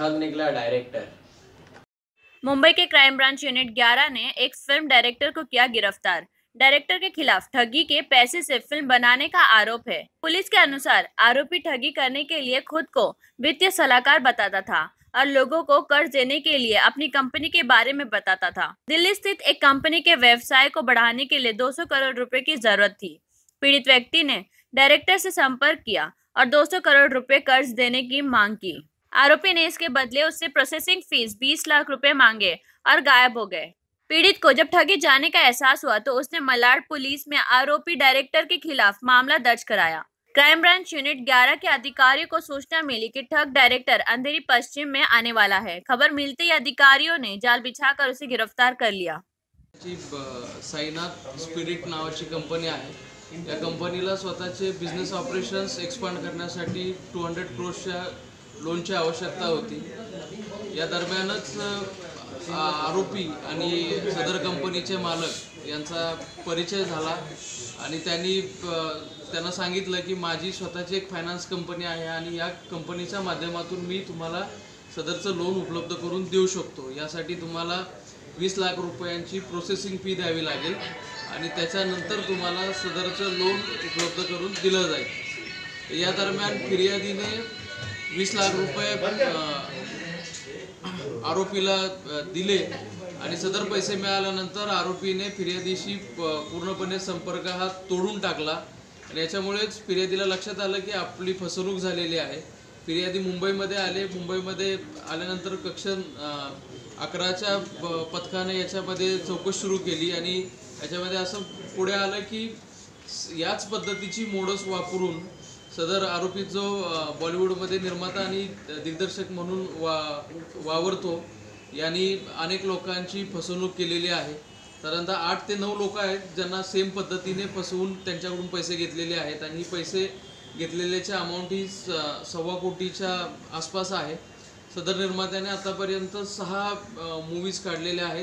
ठग निकला डायरेक्टर मुंबई के क्राइम ब्रांच यूनिट 11 ने एक फ़िल्म डायरेक्टर को किया गिरफ़्तार। डायरेक्टर के खिलाफ ठगी के पैसे से फ़िल्म बनाने का आरोप है। पुलिस के अनुसार, आरोपी ठगी करने के लिए खुद को वित्तीय सलाहकार बताता था और लोगों को कर्ज देने के लिए अपनी कंपनी के बारे में बताता था। दिल्ली स्थित एक कंपनी के व्यवसाय को बढ़ाने के लिए 200 करोड़ रुपए की ज़रूरत थी। पीड़ित व्यक्ति ने डायरेक्टर से संपर्क किया और 200 करोड़ रुपए कर्ज देने की मांग की। आरोपी ने इसके बदले उससे प्रोसेसिंग फ़ीस 20 लाख रुपए मांगे और गायब हो गए। पीड़ित को जब ठगी जाने का एहसास हुआ तो उसने मलाड पुलिस में आरोपी डायरेक्टर के खिलाफ मामला दर्ज कराया। क्राइम ब्रांच यूनिट 11 के अधिकारियों को सूचना मिली कि ठग डायरेक्टर अंधेरी पश्चिम में आने वाला है। खबर मिलते ही अधिकारियों ने जाल बिछाकर उसे गिरफ़्तार कर लिया। स्पिरिट कंपनी आहे. या कंपनीला स्वतःचे बिझनेस ऑपरेशन्स एक्सपांड करण्यासाठी टू हंड्रेड लोनची आवश्यकता होती. या दरम्यानच आरोपी आणि सदर कंपनीचे मालक यांचा परिचय झाला आणि त्यांनी त्यांना सांगितलं की माझी स्वतःची एक फायनान्स कंपनी आहे आणि या कंपनीच्या माध्यमातून मी तुम्हाला सदरचं लोन उपलब्ध करून देऊ शकतो. यासाठी तुम्हाला वीस लाख रुपयांची प्रोसेसिंग फी द्यावी लागेल आणि त्याच्यानंतर तुम्हाला सदरचं लोन उपलब्ध करून दिलं जाईल. या दरम्यान फिर्यादीने वीस लाख रुपये आरोपीला दिले आणि सदर पैसे मिळाल्यानंतर आरोपीने फिर्यादीशी प- पूर्णपणे संपर्क हा तोडून टाकला. आणि याच्यामुळेच फिर्यादीला लक्षात आलं की आपली फसवणूक झालेली आहे. फिर्यादी मुंबईमध्ये आले. मुंबईमध्ये आल्यानंतर कक्ष अकराच्या पथकाने याच्यामध्ये चौकशी सुरू केली आणि याच्यामध्ये असं पुढे आलं की याच पद्धतीची मोडस वापरून सदर आरोपी जो बॉलिवूडमध्ये निर्माता आणि दिग्दर्शक म्हणून वा वावरतो यांनी अनेक लोकांची फसवणूक केलेली आहे. साधारणतः आठ ते नऊ लोक आहेत ज्यांना सेम पद्धतीने फसवून त्यांच्याकडून पैसे घेतलेले आहेत आणि पैसे घेतलेल्याच्या अमाऊंट ही स- सव्वा कोटीच्या आसपास आहे. सदर निर्मात्याने आतापर्यंत सहा मूवीज काढलेल्या आहेत.